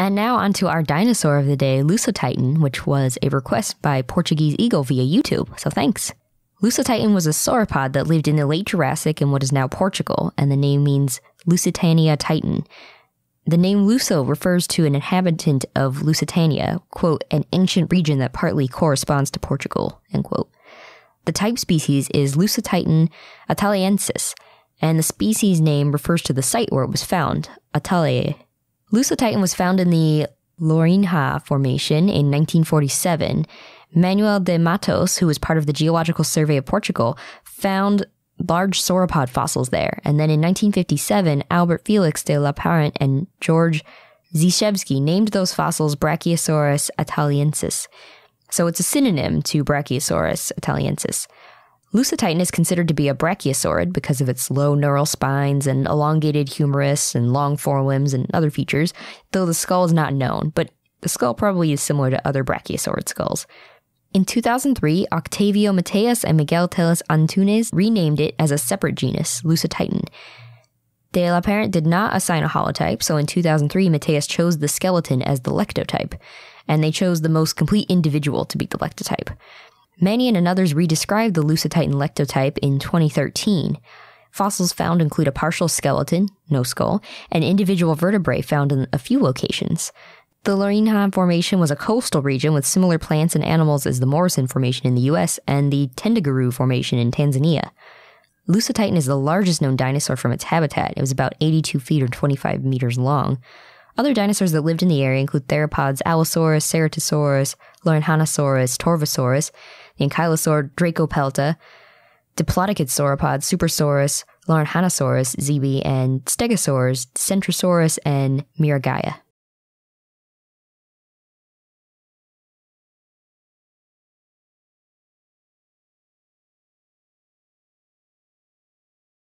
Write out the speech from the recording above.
And now onto our dinosaur of the day, Lusotitan, which was a request by Portuguese Eagle via YouTube. So thanks. Lusotitan was a sauropod that lived in the late Jurassic in what is now Portugal, and the name means Lusitania titan. The name Luso refers to an inhabitant of Lusitania, quote, an ancient region that partly corresponds to Portugal, end quote. The type species is Lusotitan atalaiensis, and the species name refers to the site where it was found, Atalaia. Lusotitan was found in the Lourinhã Formation in 1947, Manuel de Matos, who was part of the Geological Survey of Portugal, found large sauropod fossils there. And then in 1957, Albert Felix de Lapparent and George Zbyszewski named those fossils Brachiosaurus atalaiensis. So it's a synonym to Brachiosaurus atalaiensis. Lusotitan is considered to be a brachiosaurid because of its low neural spines and elongated humerus and long forelimbs and other features, though the skull is not known, but the skull probably is similar to other brachiosaurid skulls. In 2003, Octavio Mateus and Miguel Telles Antunes renamed it as a separate genus, Lusotitan. De Lapparent did not assign a holotype, so in 2003, Mateus chose the skeleton as the lectotype, and they chose the most complete individual to be the lectotype. Mannion and others redescribed the Lusotitan lectotype in 2013. Fossils found include a partial skeleton, no skull, and individual vertebrae found in a few locations. The Lourinhã Formation was a coastal region with similar plants and animals as the Morrison Formation in the US and the Tendaguru Formation in Tanzania. Lusotitan is the largest known dinosaur from its habitat. It was about 82 feet or 25 meters long. Other dinosaurs that lived in the area include theropods Allosaurus, Ceratosaurus, Lourinhanosaurus, Torvosaurus, the ankylosaur Dracopelta, diplodocid sauropods Supersaurus, Lorinhanasaurus, Zby, and stegosaurs Centrosaurus and Miragaia.